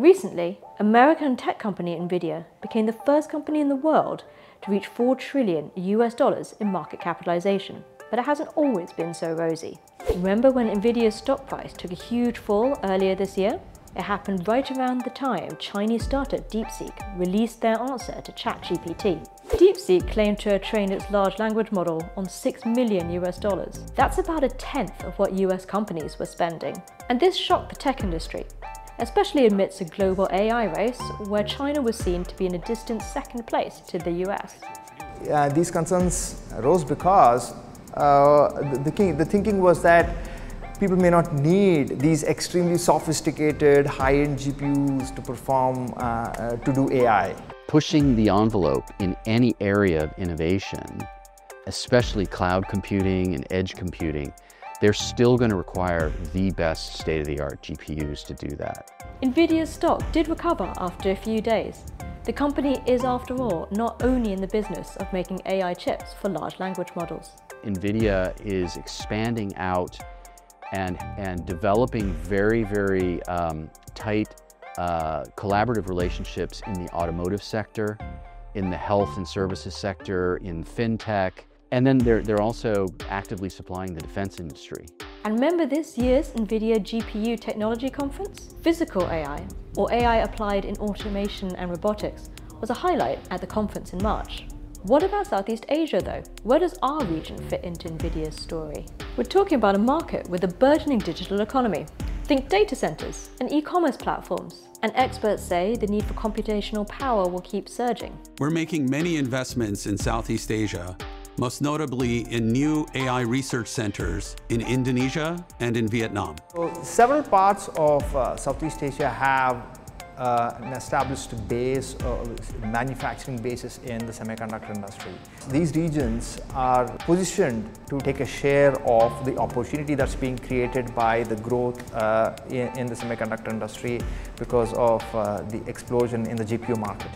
Recently, American tech company Nvidia became the first company in the world to reach 4 trillion US dollars in market capitalization. But it hasn't always been so rosy. Remember when Nvidia's stock price took a huge fall earlier this year? It happened right around the time Chinese startup DeepSeek released their answer to ChatGPT. DeepSeek claimed to have trained its large language model on 6 million US dollars. That's about a tenth of what US companies were spending. And this shocked the tech industry, especially amidst a global AI race where China was seen to be in a distant second place to the US. Uh, these concerns arose because uh, the, the, the thinking was that people may not need these extremely sophisticated high-end GPUs to perform, uh, uh, to do AI. Pushing the envelope in any area of innovation, especially cloud computing and edge computing, they're still going to require the best state-of-the-art GPUs to do that. NVIDIA's stock did recover after a few days. The company is, after all, not only in the business of making AI chips for large language models. NVIDIA is expanding out and, and developing very, very um, tight uh, collaborative relationships in the automotive sector, in the health and services sector, in fintech, and then they're, they're also actively supplying the defense industry. And remember this year's NVIDIA GPU Technology Conference? Physical AI, or AI applied in automation and robotics, was a highlight at the conference in March. What about Southeast Asia though? Where does our region fit into NVIDIA's story? We're talking about a market with a burgeoning digital economy. Think data centers and e-commerce platforms. And experts say the need for computational power will keep surging. We're making many investments in Southeast Asia, most notably in new AI research centers in Indonesia and in Vietnam. So several parts of uh, Southeast Asia have uh, an established base, uh, manufacturing basis in the semiconductor industry. These regions are positioned to take a share of the opportunity that's being created by the growth uh, in, in, the semiconductor industry because of uh, the explosion in the GPU market.